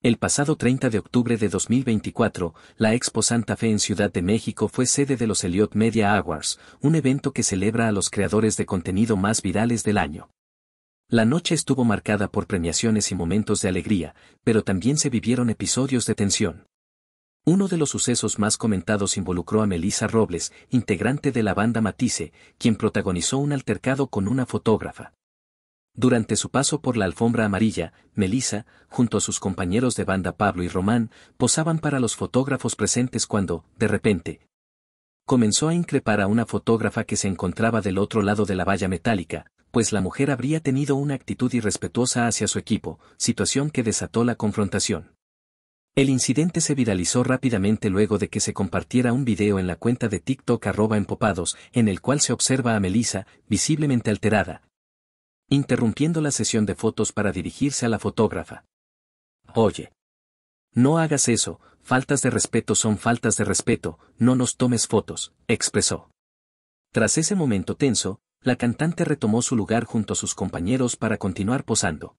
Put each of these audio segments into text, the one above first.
El pasado 30 de octubre de 2024, la Expo Santa Fe en Ciudad de México fue sede de los Elliot Media Awards, un evento que celebra a los creadores de contenido más virales del año. La noche estuvo marcada por premiaciones y momentos de alegría, pero también se vivieron episodios de tensión. Uno de los sucesos más comentados involucró a Melissa Robles, integrante de la banda Matisse, quien protagonizó un altercado con una fotógrafa. Durante su paso por la alfombra amarilla, Melissa, junto a sus compañeros de banda Pablo y Román, posaban para los fotógrafos presentes cuando, de repente, comenzó a increpar a una fotógrafa que se encontraba del otro lado de la valla metálica, pues la mujer habría tenido una actitud irrespetuosa hacia su equipo, situación que desató la confrontación. El incidente se viralizó rápidamente luego de que se compartiera un video en la cuenta de TikTok arroba empopados, en el cual se observa a Melissa, visiblemente alterada, interrumpiendo la sesión de fotos para dirigirse a la fotógrafa. Oye. No hagas eso, faltas de respeto son faltas de respeto, no nos tomes fotos, expresó. Tras ese momento tenso, la cantante retomó su lugar junto a sus compañeros para continuar posando.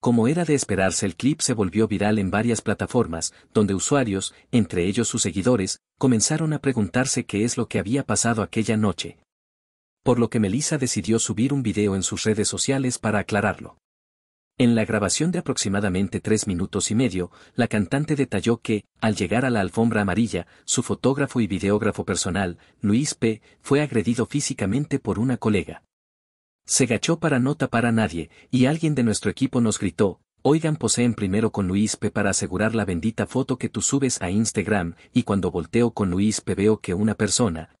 Como era de esperarse el clip se volvió viral en varias plataformas, donde usuarios, entre ellos sus seguidores, comenzaron a preguntarse qué es lo que había pasado aquella noche, por lo que Melissa decidió subir un video en sus redes sociales para aclararlo. En la grabación de aproximadamente tres minutos y medio, la cantante detalló que, al llegar a la alfombra amarilla, su fotógrafo y videógrafo personal, Luis P., fue agredido físicamente por una colega. Se gachó para no tapar a nadie, y alguien de nuestro equipo nos gritó, oigan poseen primero con Luis P. para asegurar la bendita foto que tú subes a Instagram, y cuando volteo con Luis P. veo que una persona,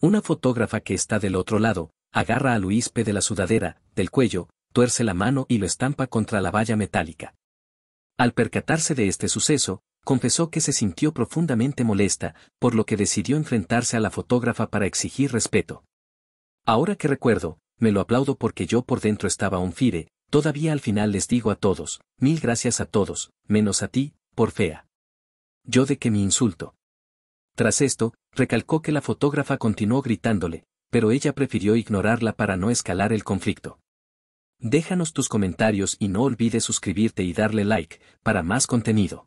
una fotógrafa que está del otro lado, agarra a Luis P. de la sudadera, del cuello, tuerce la mano y lo estampa contra la valla metálica. Al percatarse de este suceso, confesó que se sintió profundamente molesta, por lo que decidió enfrentarse a la fotógrafa para exigir respeto. Ahora que recuerdo, me lo aplaudo porque yo por dentro estaba un fire, todavía al final les digo a todos, mil gracias a todos, menos a ti, por fea. Yo de que mi insulto. Tras esto, recalcó que la fotógrafa continuó gritándole, pero ella prefirió ignorarla para no escalar el conflicto. Déjanos tus comentarios y no olvides suscribirte y darle like, para más contenido.